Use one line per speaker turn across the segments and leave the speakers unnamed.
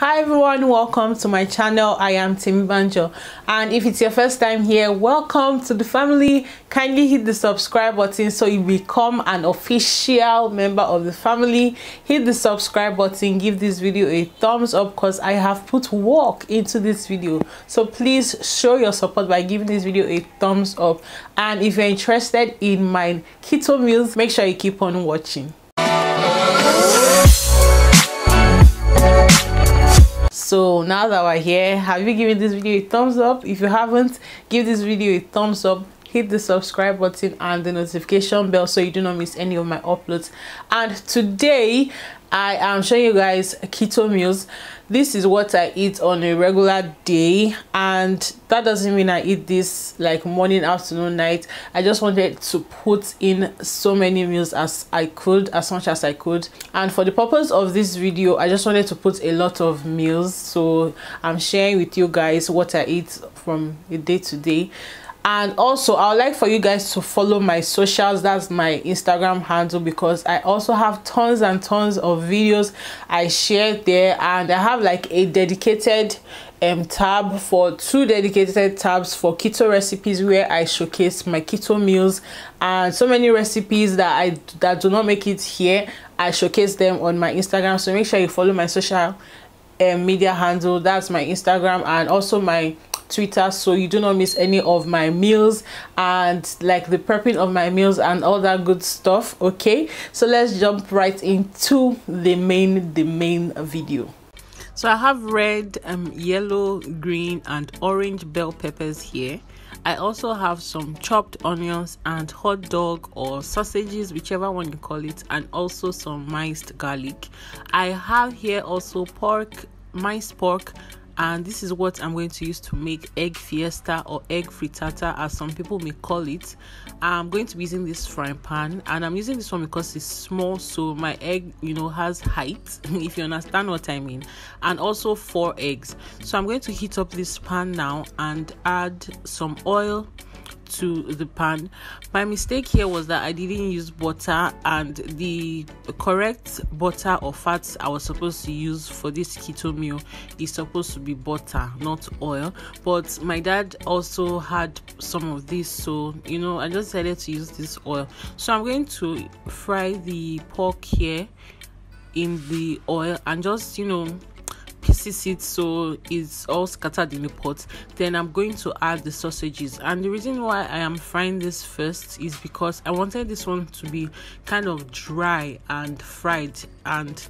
hi everyone. Welcome to my channel. I am tim banjo. And if it's your first time here welcome to the family. Kindly hit the subscribe button so you become an official member of the family. Hit the subscribe button. Give this video a thumbs up because i have put work into this video. So please show your support by giving this video a thumbs up. And if you're interested in my keto meals make sure you keep on watching so now that we're here have you given this video a thumbs up? If you haven't give this video a thumbs up. Hit the subscribe button and the notification bell so you do not miss any of my uploads. And today i am showing you guys keto meals this is what i eat on a regular day and that doesn't mean i eat this like morning afternoon night. I just wanted to put in so many meals as i could as much as i could. And for the purpose of this video i just wanted to put a lot of meals. So i'm sharing with you guys what i eat from day to day and also i would like for you guys to follow my socials. That's my instagram handle because i also have tons and tons of videos i share there. And i have like a dedicated um tab for two dedicated tabs for keto recipes where i showcase my keto meals. And so many recipes that i that do not make it here i showcase them on my instagram. So make sure you follow my social um, media handle. That's my instagram and also my twitter so you do not miss any of my meals and like the prepping of my meals and all that good stuff okay? So let's jump right into the main the main video. So i have red um yellow green and orange bell peppers here. I also have some chopped onions and hot dog or sausages, whichever one you call it, and also some minced garlic. I have here also pork, minced pork, and this is what I'm going to use to make egg fiesta or egg frittata as some people may call it. I'm going to be using this frying pan and I'm using this one because it's small so my egg you know has height if you understand what I mean and also four eggs. So I'm going to heat up this pan now and add some oil to the pan. My mistake here was that I didn't use butter, and the correct butter or fats I was supposed to use for this keto meal is supposed to be butter, not oil. But my dad also had some of this, so you know, I just decided to use this oil. So I'm going to fry the pork here in the oil and just you know pieces it so it's all scattered in the pot. Then i'm going to add the sausages. And the reason why i am frying this first is because i wanted this one to be kind of dry and fried. And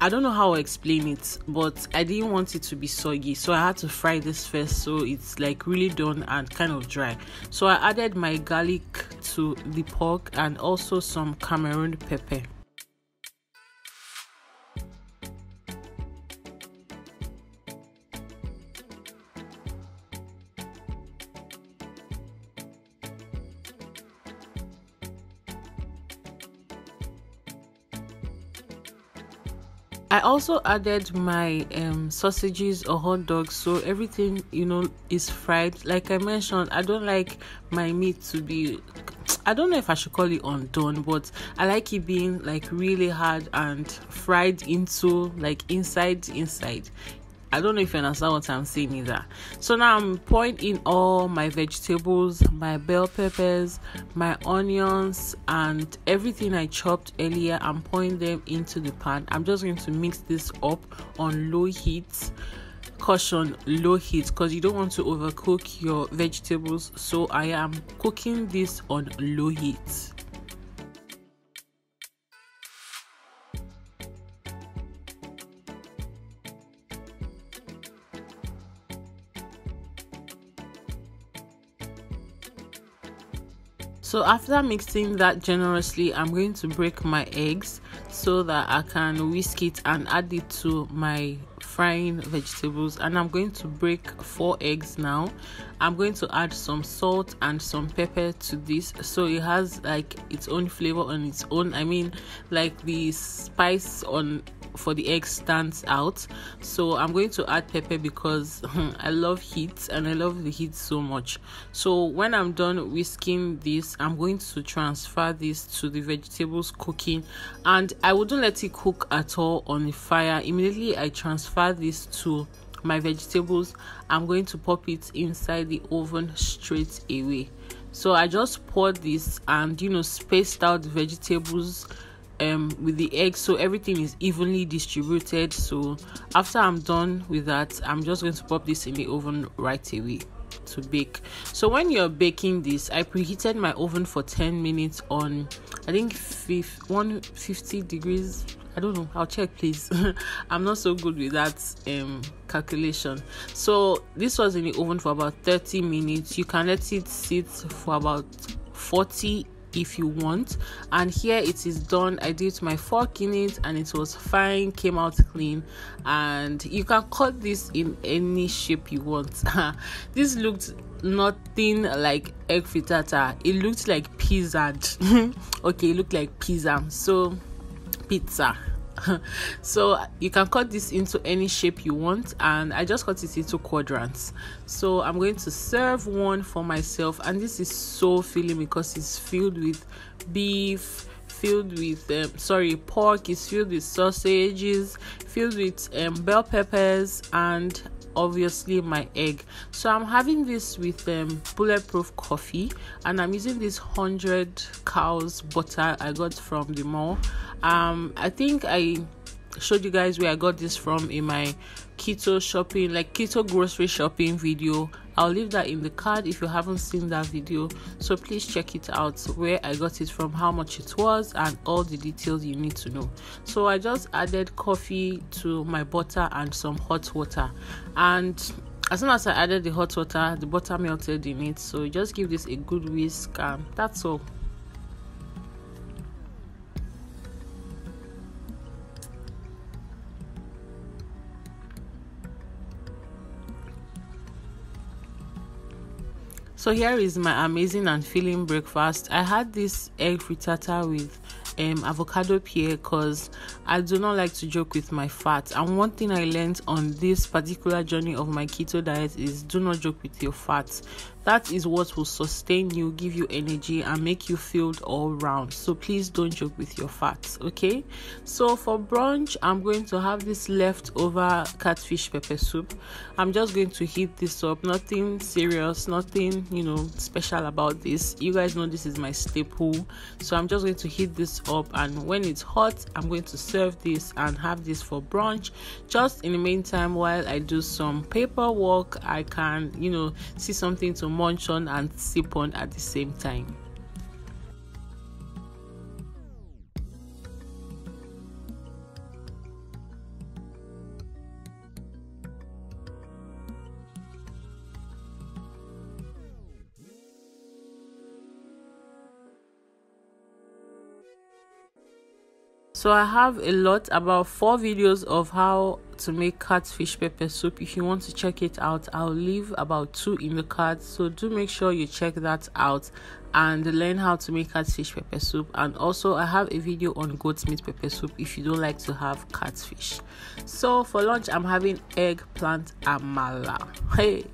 i don't know how i explain it but i didn't want it to be soggy. So i had to fry this first so it's like really done and kind of dry. So i added my garlic to the pork and also some cameroon pepper I also added my um, sausages or hot dogs, so everything you know is fried. Like I mentioned, I don't like my meat to be. I don't know if I should call it undone, but I like it being like really hard and fried into like inside inside. I don't know if you understand what I'm saying either. So now I'm pouring in all my vegetables, my bell peppers, my onions, and everything I chopped earlier. I'm pouring them into the pan. I'm just going to mix this up on low heat. Caution low heat because you don't want to overcook your vegetables. So I am cooking this on low heat. So after mixing that generously i'm going to break my eggs so that i can whisk it and add it to my frying vegetables and i'm going to break four eggs now. I'm going to add some salt and some pepper to this so it has like its own flavor on its own. I mean like the spice on for the egg stands out. So i'm going to add pepper because i love heat and i love the heat so much. So when i'm done whisking this i'm going to transfer this to the vegetables cooking and i wouldn't let it cook at all on the fire. Immediately i transfer this to my vegetables i'm going to pop it inside the oven straight away. So i just poured this and you know spaced out the vegetables um with the egg so everything is evenly distributed. So after i'm done with that i'm just going to pop this in the oven right away to bake. So when you're baking this i preheated my oven for 10 minutes on i think 150 degrees I don't know. I'll check, please. I'm not so good with that um, calculation. So this was in the oven for about 30 minutes. You can let it sit for about 40 if you want and here it is done i did my fork in it and it was fine came out clean and you can cut this in any shape you want this looked nothing like egg frittata it looked like pizza okay it looked like pizza so pizza. So you can cut this into any shape you want and i just cut it into quadrants. So i'm going to serve one for myself and this is so filling because it's filled with beef filled with um, sorry pork is filled with sausages filled with um, bell peppers and obviously my egg. So i'm having this with um, bulletproof coffee and i'm using this 100 cows butter i got from the mall um i think i showed you guys where i got this from in my keto shopping like keto grocery shopping video. I'll leave that in the card if you haven't seen that video. So please check it out where i got it from how much it was and all the details you need to know. So i just added coffee to my butter and some hot water. And as soon as i added the hot water the butter melted in it. So just give this a good whisk and that's all So here is my amazing and filling breakfast. I had this egg frittata with um, avocado pear because I do not like to joke with my fat. And one thing I learned on this particular journey of my keto diet is do not joke with your fat that is what will sustain you give you energy and make you feel all round. So please don't joke with your fats okay? So for brunch i'm going to have this leftover catfish pepper soup. I'm just going to heat this up. Nothing serious nothing you know special about this. You guys know this is my staple. So i'm just going to heat this up and when it's hot i'm going to serve this and have this for brunch. Just in the meantime while i do some paperwork i can you know see something to munch on and sip on at the same time. So i have a lot about four videos of how to make catfish pepper soup. If you want to check it out i'll leave about two in the card. So do make sure you check that out and learn how to make catfish pepper soup. And also i have a video on goat meat pepper soup if you don't like to have catfish. So for lunch i'm having eggplant amala. Hey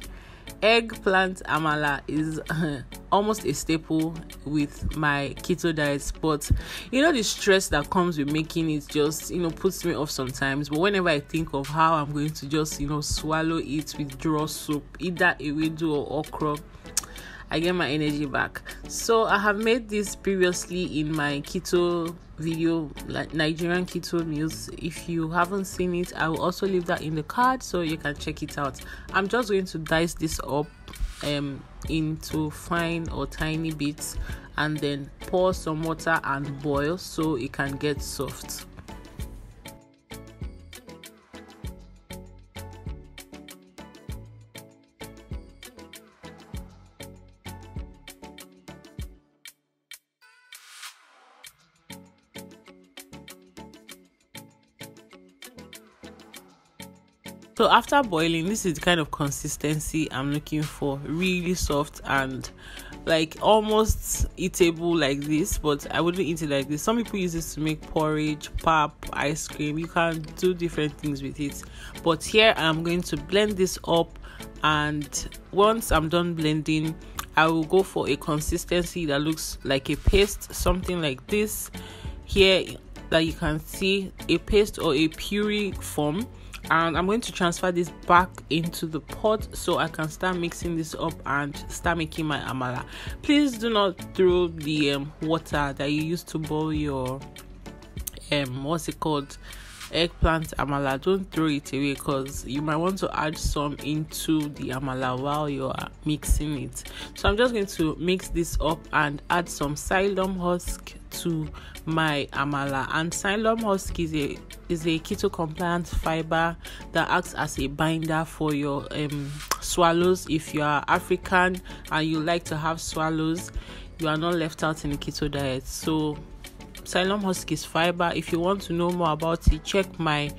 eggplant amala is uh, almost a staple with my keto diet but you know the stress that comes with making it just you know puts me off sometimes. But whenever i think of how i'm going to just you know swallow it with draw soup either ewedu or okra I get my energy back. So I have made this previously in my keto video, like Nigerian keto meals. If you haven't seen it, I will also leave that in the card so you can check it out. I'm just going to dice this up um into fine or tiny bits and then pour some water and boil so it can get soft. So after boiling this is the kind of consistency i'm looking for. Really soft and like almost eatable like this but i wouldn't eat it like this. Some people use this to make porridge pap ice cream. You can do different things with it. But here i'm going to blend this up and once i'm done blending i will go for a consistency that looks like a paste something like this. Here that you can see a paste or a puree form and i'm going to transfer this back into the pot so i can start mixing this up and start making my amala. Please do not throw the um, water that you used to boil your um what's it called eggplant amala don't throw it away because you might want to add some into the amala while you're mixing it. So i'm just going to mix this up and add some psyllium husk to my amala. And psyllium husk is a is a keto compliant fiber that acts as a binder for your um, swallows. If you are african and you like to have swallows you are not left out in the keto diet. So Psyllium Husk is fiber. If you want to know more about it, check my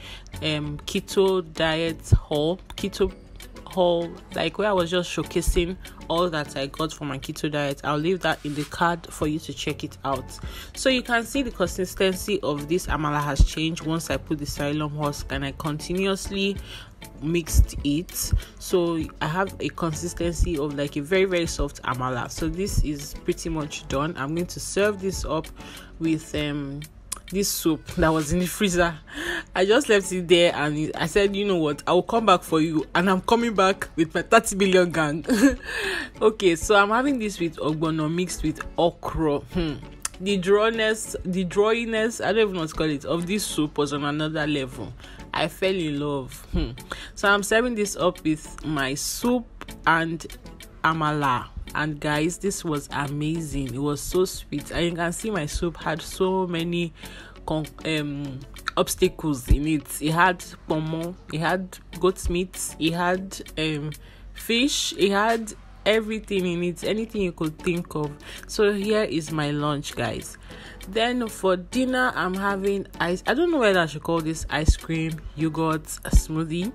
um, keto diet haul, keto haul, like where I was just showcasing all that I got for my keto diet. I'll leave that in the card for you to check it out. So you can see the consistency of this amala has changed once I put the psyllium husk and I continuously mixed it so i have a consistency of like a very very soft amala so this is pretty much done i'm going to serve this up with um this soup that was in the freezer i just left it there and i said you know what i will come back for you and i'm coming back with my 30 billion gang okay so i'm having this with ogbono mixed with okra hmm. the drawness the drawiness i don't even know what to call it of this soup was on another level I fell in love. Hmm. So I'm serving this up with my soup and amala. And guys, this was amazing. It was so sweet. And you can see my soup had so many um obstacles in it. It had pomo, it had goat meat, it had um fish, it had everything in it, anything you could think of. So here is my lunch, guys. Then for dinner, I'm having ice. I don't know whether I should call this ice cream yogurt a smoothie.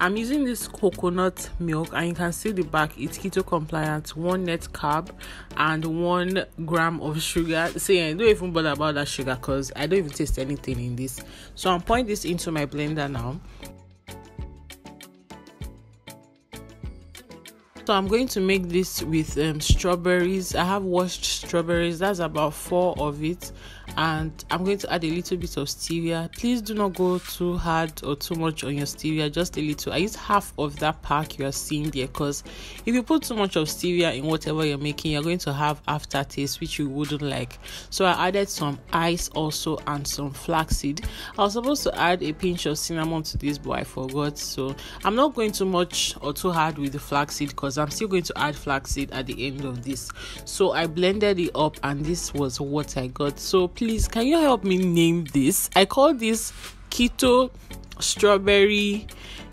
I'm using this coconut milk, and you can see the back. It's keto compliant, one net carb, and one gram of sugar. So I don't even bother about that sugar because I don't even taste anything in this. So I'm pouring this into my blender now. so i'm going to make this with um, strawberries i have washed strawberries that's about four of it and I'm going to add a little bit of stevia. Please do not go too hard or too much on your stevia, just a little. I use half of that pack you are seeing there because if you put too much of stevia in whatever you're making, you're going to have aftertaste which you wouldn't like. So I added some ice also and some flaxseed. I was supposed to add a pinch of cinnamon to this, but I forgot. So I'm not going too much or too hard with the flaxseed because I'm still going to add flaxseed at the end of this. So I blended it up and this was what I got. So please please can you help me name this? I call this keto strawberry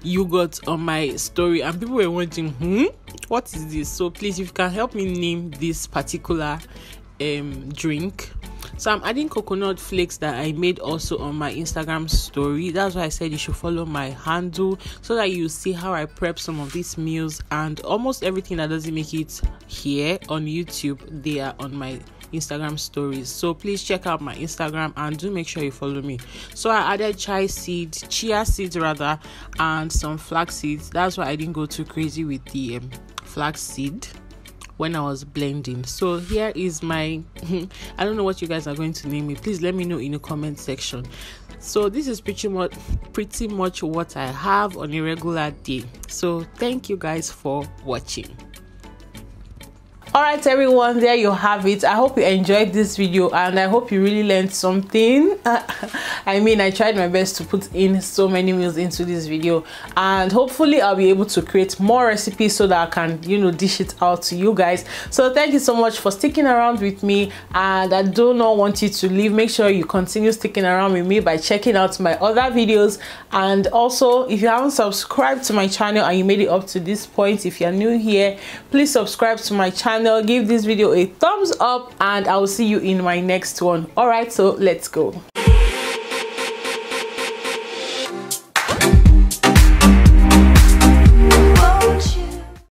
yogurt on my story and people were wondering hmm what is this? So please if you can help me name this particular um drink. So i'm adding coconut flakes that i made also on my instagram story. That's why i said you should follow my handle so that you see how i prep some of these meals and almost everything that doesn't make it here on youtube they are on my Instagram stories. So please check out my Instagram and do make sure you follow me. So I added chai seeds, chia seeds rather, and some flax seeds. That's why I didn't go too crazy with the um, flax seed when I was blending. So here is my I don't know what you guys are going to name me. Please let me know in the comment section. So this is pretty much pretty much what I have on a regular day. So thank you guys for watching all right everyone there you have it. I hope you enjoyed this video and i hope you really learned something. I mean i tried my best to put in so many meals into this video and hopefully i'll be able to create more recipes so that i can you know dish it out to you guys. So thank you so much for sticking around with me and i do not want you to leave. Make sure you continue sticking around with me by checking out my other videos. And also if you haven't subscribed to my channel and you made it up to this point if you're new here please subscribe to my channel channel give this video a thumbs up and i will see you in my next one. All right so let's go